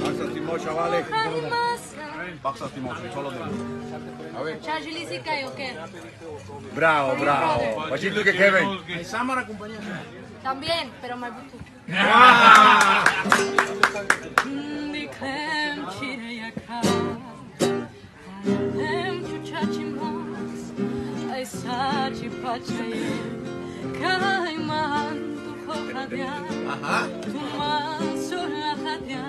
Báxate, Timo, chavales. Báxate, Timo, solo de A ver. Ciao Giulica, ok? Bravo, bravo. Bacito que Kevin. También, pero más butu. Di krem chire yaka Em chuchachi mas Ay sachi pachaye Kai man tu khadya